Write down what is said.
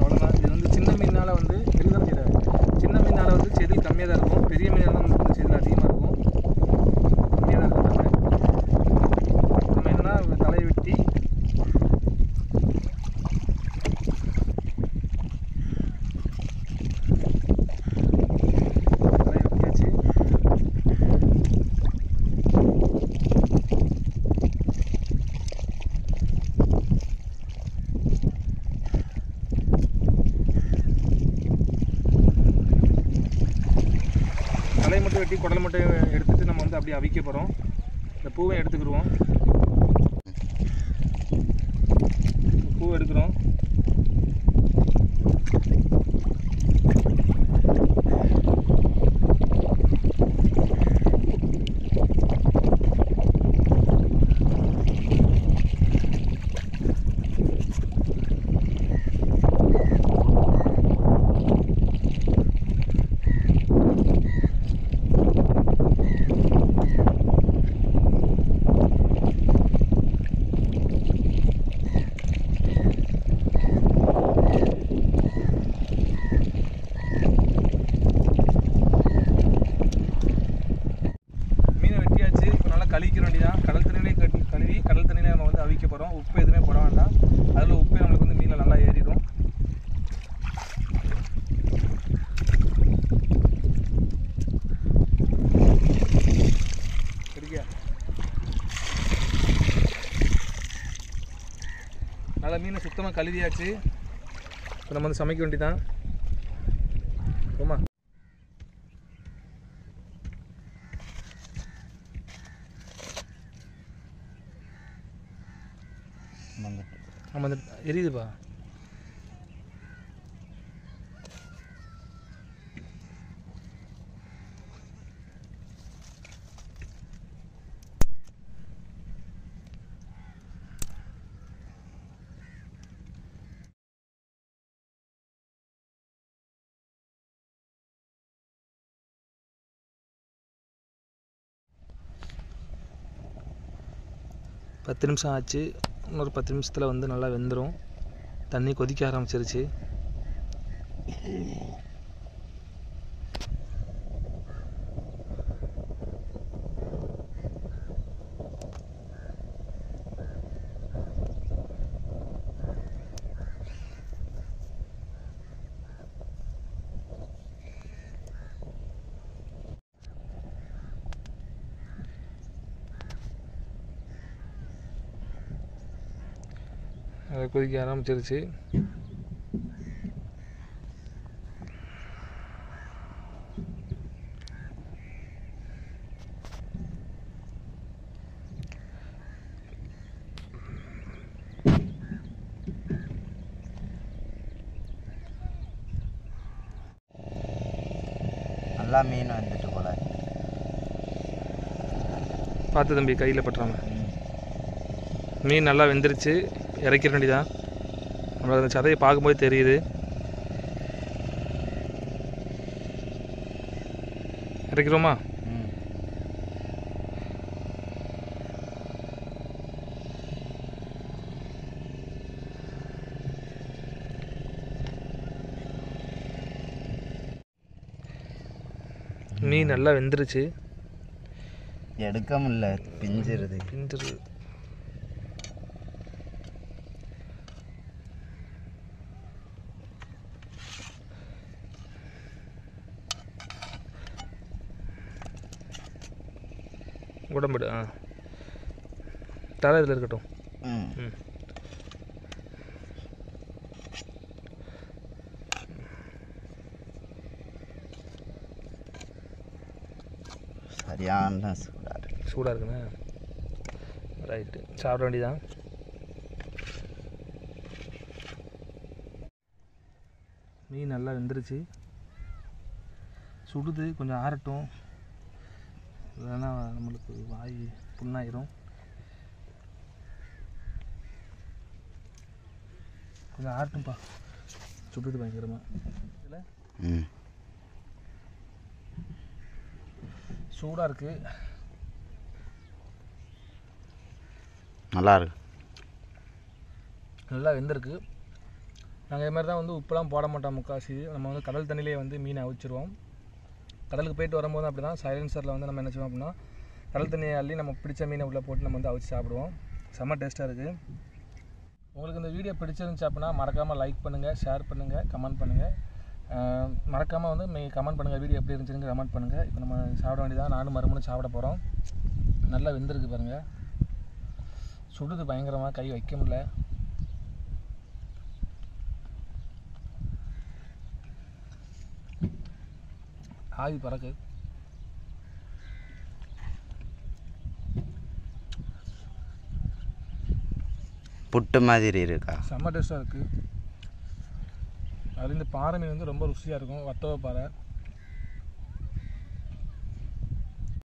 அவ்வளோதான் இது வந்து சின்ன மீனால் வந்து பெரிதாக செய்யாது சின்ன மீனால் வந்து செதில் கம்மியாக தான் இருக்கும். பெரிய மீனால் தான் செதில் அதிகம் வெட்டி குடல் மட்டும் எடுத்துட்டு நம்ம வந்து அப்படியே அவிக்க போகிறோம் இந்த பூவை எடுத்துக்கிடுவோம். பூ எடுக்கிறோம் மீனை வெட்டியாச்சு இப்போ கழிக்க வேண்டியதான் கடல் தண்ணியிலே கட்டி கழுவி கடல் தண்ணியிலே நம்ம வந்து அவிக்க போகிறோம் உப்பு எதுவுமே போட வேண்டாம். அதில் உப்பே நம்மளுக்கு வந்து மீனில் நல்லா ஏறிடும். நல்லா மீனை சுத்தமாக கழுவியாச்சு. இப்போ நம்ம வந்து சமைக்க வேண்டியதான் போமா ஆமாம் அந்த எரியுதுப்பா. பத்து நிமிஷம் ஆச்சு. இன்னொரு பத்து நிமிஷத்தில் வந்து நல்லா வெந்துடும் தண்ணி கொதிக்க ஆரம்பிச்சிருச்சு. அது கொதிக்க ஆரம்பிச்சிருச்சு. நல்லா மீன் வந்துட்டு போல. பார்த்து தம்பி கையில் பட்டுறாம மீன் நல்லா வெந்துருச்சு. இறக்கிற வேண்டியதான் நம்மளுக்கு அந்த சதையை பார்க்கும்போது தெரியுது. இறக்கிறோமா மீன் நல்லா வெந்துருச்சு. எடுக்க முடியல பிஞ்சிருது. பிஞ்சிரு உடம்புடு ஆ. தலை இதில் இருக்கட்டும். ம். சரியான சூடாக இருக்கு சூடாக இருக்குண்ணே. ரைட்டு. சாப்பிட வேண்டியதான் மீன் நல்லா வெந்துருச்சு. சுடுது கொஞ்சம் ஆறட்டும். இல்லைன்னா நம்மளுக்கு வாய் புண்ணாயிரும். கொஞ்சம் ஆறட்டும்ப்பா சுடுது பயங்கரமாக இதில்? சூடாக இருக்குது நல்லா இருக்கு. நல்லா வெந்திருக்கு. நாங்கள் இது மாதிரி தான் வந்து உப்புலாம் போட மாட்டோம் முக்காசி நம்ம வந்து கடல் தண்ணியிலே வந்து மீனை அவிச்சிருவோம். கடலுக்கு போயிட்டு வரும்போது அப்படி தான் சைலன்சரில் வந்து நம்ம என்ன செய்வோம் அப்படின்னா கடல் தண்ணியை அள்ளி நம்ம பிடிச்ச மீனை உள்ளே போட்டு நம்ம வந்து அவிச்சு சாப்பிடுவோம். செம்ம டேஸ்ட்டாக இருக்குது உங்களுக்கு இந்த வீடியோ பிடிச்சிருந்துச்சு அப்படின்னா மறக்காமல் லைக் பண்ணுங்கள் ஷேர் பண்ணுங்கள் கமெண்ட் பண்ணுங்கள் மறக்காமல் வந்து மே கமெண்ட் பண்ணுங்கள் வீடியோ எப்படி இருந்துச்சுன்னு கமெண்ட் பண்ணுங்கள் இப்போ நம்ம சாப்பிட வேண்டியதான் நானும் மறுபடியும் சாப்பிட போகிறோம் நல்லா வெந்திருக்கு பாருங்கள் சுடுது பயங்கரமாக கை வைக்க முடியல. ஆவி பறக்கு. புட்டு மாதிரி இருக்கா? செம்ம டேஸ்ட்டாக இருக்குது அதுலேருந்து பாறை மீன் வந்து ரொம்ப ருசியாக இருக்கும். வத்தவ பாறை.